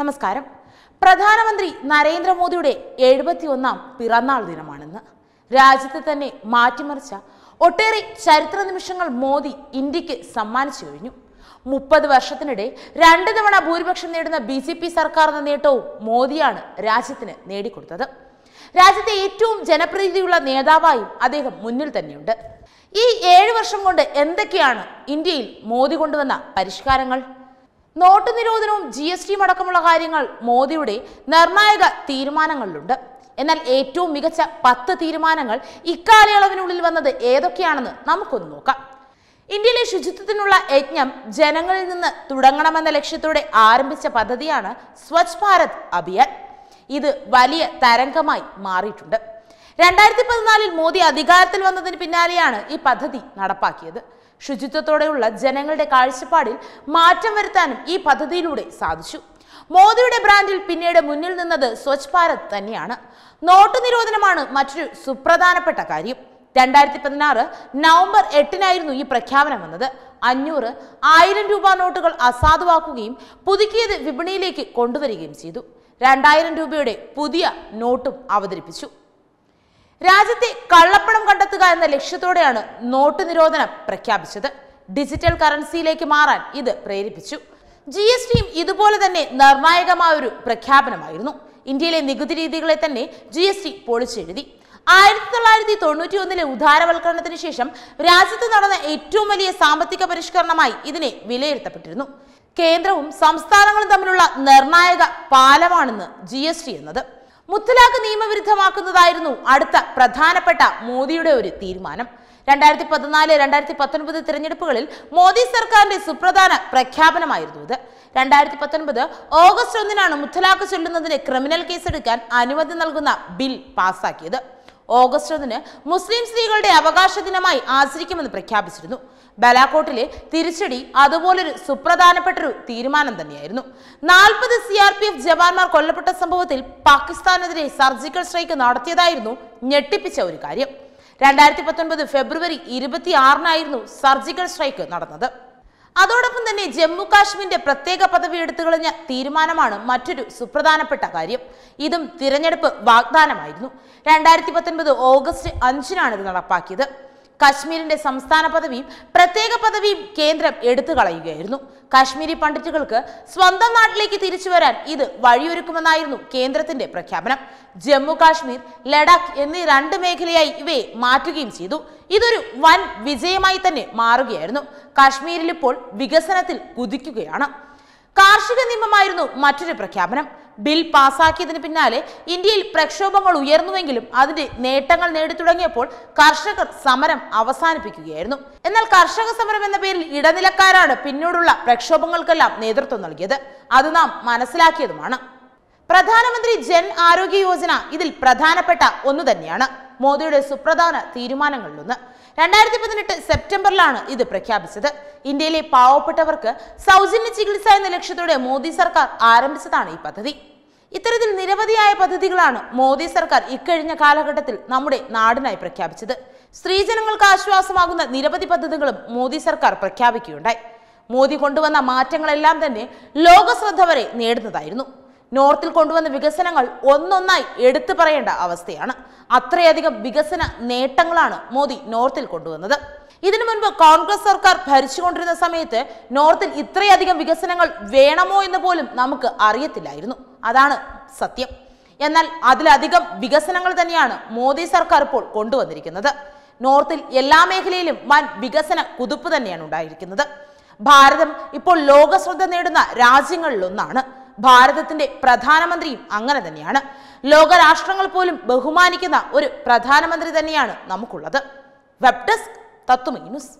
നമസ്കാരം. പ്രധാനമന്ത്രി നരേന്ദ്രമോദിയുടെ എഴുപത്തിയൊന്നാം പിറന്നാൾ ദിനമാണിന്ന്. രാജ്യത്തെ തന്നെ മാറ്റിമറിച്ച ഒട്ടേറെ ചരിത്ര നിമിഷങ്ങൾ മോദി ഇന്ത്യയ്ക്ക് സമ്മാനിച്ചു കഴിഞ്ഞു. മുപ്പത് വർഷത്തിനിടെ രണ്ട് തവണ ഭൂരിപക്ഷം നേടുന്ന ബി ജെ പി സർക്കാർ എന്ന നേട്ടവും മോദിയാണ് രാജ്യത്തിന് നേടിക്കൊടുത്തത്. രാജ്യത്തെ ഏറ്റവും ജനപ്രീതിയുള്ള നേതാവായും അദ്ദേഹം മുന്നിൽ തന്നെയുണ്ട്. ഈ ഏഴ് വർഷം കൊണ്ട് എന്തൊക്കെയാണ് ഇന്ത്യയിൽ മോദി കൊണ്ടുവന്ന പരിഷ്കാരങ്ങൾ? നോട്ട് നിരോധനവും ജി എസ് ടിയും അടക്കമുള്ള കാര്യങ്ങൾ മോദിയുടെ നിർണായക തീരുമാനങ്ങളിലുണ്ട്. എന്നാൽ ഏറ്റവും മികച്ച പത്ത് തീരുമാനങ്ങൾ ഇക്കാലയളവിനുള്ളിൽ വന്നത് ഏതൊക്കെയാണെന്ന് നമുക്കൊന്ന് നോക്കാം. ഇന്ത്യയിലെ ശുചിത്വത്തിനുള്ള യജ്ഞം ജനങ്ങളിൽ നിന്ന് തുടങ്ങണമെന്ന ലക്ഷ്യത്തോടെ ആരംഭിച്ച പദ്ധതിയാണ് സ്വച്ഛ് ഭാരത് അഭിയാൻ. ഇത് വലിയ തരംഗമായി മാറിയിട്ടുണ്ട്. രണ്ടായിരത്തി പതിനാലിൽ മോദി അധികാരത്തിൽ വന്നതിന് പിന്നാലെയാണ് ഈ പദ്ധതി നടപ്പാക്കിയത്. ശുചിത്വത്തോടെയുള്ള ജനങ്ങളുടെ കാഴ്ചപ്പാടിൽ മാറ്റം വരുത്താനും ഈ പദ്ധതിയിലൂടെ സാധിച്ചു. മോദിയുടെ ബ്രാൻഡിൽ പിന്നീട് മുന്നിൽ നിന്നത് സ്വച്ഛ് ഭാരത് തന്നെയാണ്. നോട്ടു നിരോധനമാണ് മറ്റൊരു സുപ്രധാനപ്പെട്ട കാര്യം. രണ്ടായിരത്തി പതിനാറ് നവംബർ എട്ടിനായിരുന്നു ഈ പ്രഖ്യാപനം വന്നത്. അഞ്ഞൂറ് ആയിരം രൂപ നോട്ടുകൾ അസാധുവാക്കുകയും പുതുക്കിയത് വിപണിയിലേക്ക് കൊണ്ടുവരികയും ചെയ്തു. രണ്ടായിരം രൂപയുടെ പുതിയ നോട്ടും അവതരിപ്പിച്ചു. രാജ്യത്തെ കള്ളപ്പണം കണ്ടെത്തുക എന്ന ലക്ഷ്യത്തോടെയാണ് നോട്ട് നിരോധനം പ്രഖ്യാപിച്ചത്. ഡിജിറ്റൽ കറൻസിയിലേക്ക് മാറാൻ ഇത് പ്രേരിപ്പിച്ചു. ജി എസ് ടിയും ഇതുപോലെ തന്നെ നിർണായകമായ ഒരു പ്രഖ്യാപനമായിരുന്നു. ഇന്ത്യയിലെ നികുതി രീതികളെ തന്നെ ജി എസ് ടി പൊളിച്ചെഴുതി ആയിരത്തി തൊള്ളായിരത്തി തൊണ്ണൂറ്റി ഒന്നിലെ ഉദാരവൽക്കരണത്തിന് ശേഷം രാജ്യത്ത് നടന്ന ഏറ്റവും വലിയ സാമ്പത്തിക പരിഷ്കരണമായി ഇതിനെ വിലയിരുത്തപ്പെട്ടിരുന്നു. കേന്ദ്രവും സംസ്ഥാനങ്ങളും തമ്മിലുള്ള നിർണായക പാലമാണെന്ന് ജി എന്നത്. മുത്തലാഖ് നിയമവിരുദ്ധമാക്കുന്നതായിരുന്നു അടുത്ത പ്രധാനപ്പെട്ട മോദിയുടെ ഒരു തീരുമാനം. രണ്ടായിരത്തി പതിനാല് രണ്ടായിരത്തി പത്തൊൻപത് തിരഞ്ഞെടുപ്പുകളിൽ മോദി സർക്കാരിന്റെ സുപ്രധാന പ്രഖ്യാപനമായിരുന്നു ഇത്. രണ്ടായിരത്തി പത്തൊൻപത് ഓഗസ്റ്റ് ഒന്നിനാണ് മുത്തലാഖ് ചൊല്ലുന്നതിന് ക്രിമിനൽ കേസെടുക്കാൻ അനുമതി നൽകുന്ന ബിൽ പാസാക്കിയത്. ഓഗസ്റ്റ് ഒന്നിന് മുസ്ലിം സ്ത്രീകളുടെ അവകാശ ദിനമായി ആചരിക്കുമെന്ന് പ്രഖ്യാപിച്ചിരുന്നു. ബലാക്കോട്ടിലെ തിരിച്ചടി അതുപോലൊരു സുപ്രധാനപ്പെട്ടൊരു തീരുമാനം തന്നെയായിരുന്നു. നാൽപ്പത് സി ആർ പി എഫ് ജവാന്മാർ കൊല്ലപ്പെട്ട സംഭവത്തിൽ പാകിസ്ഥാനെതിരെ സർജിക്കൽ സ്ട്രൈക്ക് നടത്തിയതായിരുന്നു ഞെട്ടിപ്പിച്ച ഒരു കാര്യം. രണ്ടായിരത്തി പത്തൊൻപത് ഫെബ്രുവരി ഇരുപത്തി ആറിനായിരുന്നു സർജിക്കൽ സ്ട്രൈക്ക് നടന്നത്. അതോടൊപ്പം തന്നെ ജമ്മു കാശ്മീരിന്റെ പ്രത്യേക പദവി എടുത്തു കളഞ്ഞ തീരുമാനമാണ് മറ്റൊരു സുപ്രധാനപ്പെട്ട കാര്യം. ഇതും തിരഞ്ഞെടുപ്പ് വാഗ്ദാനമായിരുന്നു. രണ്ടായിരത്തി പത്തൊൻപത് ഓഗസ്റ്റ് അഞ്ചിനാണ് ഇത് നടപ്പാക്കിയത്. കശ്മീരിന്റെ സംസ്ഥാന പദവിയും പ്രത്യേക പദവിയും കേന്ദ്രം എടുത്തു കളയുകയായിരുന്നു. കാശ്മീരി പണ്ഡിറ്റുകൾക്ക് സ്വന്തം നാട്ടിലേക്ക് തിരിച്ചു വരാൻ ഇത് വഴിയൊരുക്കുമെന്നായിരുന്നു കേന്ദ്രത്തിന്റെ പ്രഖ്യാപനം. ജമ്മു കാശ്മീർ ലഡാക്ക് എന്നീ രണ്ട് മേഖലയായി ഇവയെ മാറ്റുകയും ചെയ്തു. ഇതൊരു വൻ വിജയമായി തന്നെ മാറുകയായിരുന്നു. കാശ്മീരിൽ ഇപ്പോൾ വികസനത്തിൽ കുതിക്കുകയാണ്. കാർഷിക നിയമമായിരുന്നു മറ്റൊരു പ്രഖ്യാപനം. ബിൽ പാസാക്കിയതിന് പിന്നാലെ ഇന്ത്യയിൽ പ്രക്ഷോഭങ്ങൾ ഉയർന്നുവെങ്കിലും അതിന്റെ നേട്ടങ്ങൾ നേടിത്തുടങ്ങിയപ്പോൾ കർഷകർ സമരം അവസാനിപ്പിക്കുകയായിരുന്നു. എന്നാൽ കർഷക സമരം എന്ന പേരിൽ ഇടനിലക്കാരാണ് പിന്നീടുള്ള പ്രക്ഷോഭങ്ങൾക്കെല്ലാം നേതൃത്വം നൽകിയത്. അത് നാം മനസ്സിലാക്കിയതുമാണ്. പ്രധാനമന്ത്രി ജൻ ആരോഗ്യ യോജന ഇതിൽ പ്രധാനപ്പെട്ട ഒന്ന് തന്നെയാണ്. മോദിയുടെ സുപ്രധാന തീരുമാനങ്ങളിലൊന്ന് രണ്ടായിരത്തി പതിനെട്ട് സെപ്റ്റംബറിലാണ് ഇത് പ്രഖ്യാപിച്ചത്. ഇന്ത്യയിലെ പാവപ്പെട്ടവർക്ക് സൗജന്യ ചികിത്സ എന്ന ലക്ഷ്യത്തോടെ മോദി സർക്കാർ ആരംഭിച്ചതാണ് ഈ പദ്ധതി. ഇത്തരത്തിൽ നിരവധിയായ പദ്ധതികളാണ് മോദി സർക്കാർ ഇക്കഴിഞ്ഞ കാലഘട്ടത്തിൽ നമ്മുടെ നാടിനായി പ്രഖ്യാപിച്ചത്. സ്ത്രീജനങ്ങൾക്ക് ആശ്വാസമാകുന്ന നിരവധി പദ്ധതികളും മോദി സർക്കാർ പ്രഖ്യാപിക്കുകയുണ്ടായി. മോദി കൊണ്ടുവന്ന മാറ്റങ്ങളെല്ലാം തന്നെ ലോകശ്രദ്ധ വരെ നേടുന്നതായിരുന്നു. നോർത്തിൽ കൊണ്ടുവന്ന വികസനങ്ങൾ ഒന്നൊന്നായി എടുത്തു പറയേണ്ട അവസ്ഥയാണ്. അത്രയധികം വികസന നേട്ടങ്ങളാണ് മോദി നോർത്തിൽ കൊണ്ടുവന്നത്. ഇതിനു മുൻപ് കോൺഗ്രസ് സർക്കാർ ഭരിച്ചുകൊണ്ടിരുന്ന സമയത്ത് നോർത്തിൽ ഇത്രയധികം വികസനങ്ങൾ വേണമോ എന്ന് പോലും നമുക്ക് അറിയത്തില്ലായിരുന്നു. അതാണ് സത്യം. എന്നാൽ അതിലധികം വികസനങ്ങൾ തന്നെയാണ് മോദി സർക്കാർ ഇപ്പോൾ കൊണ്ടുവന്നിരിക്കുന്നത്. നോർത്തിൽ എല്ലാ മേഖലയിലും വൻ വികസന കുതിപ്പ് തന്നെയാണ് ഉണ്ടായിരിക്കുന്നത്. ഭാരതം ഇപ്പോൾ ലോക ശ്രദ്ധ നേടുന്ന രാജ്യങ്ങളിലൊന്നാണ്. ഭാരതത്തിന്റെ പ്രധാനമന്ത്രിയും അങ്ങനെ തന്നെയാണ്. ലോകരാഷ്ട്രങ്ങൾ പോലും ബഹുമാനിക്കുന്ന ഒരു പ്രധാനമന്ത്രി തന്നെയാണ് നമുക്കുള്ളത്. വെബ് ഡെസ്ക് തത്വമീ ന്യൂസ്.